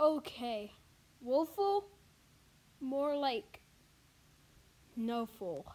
Okay. Woeful? More like no fool.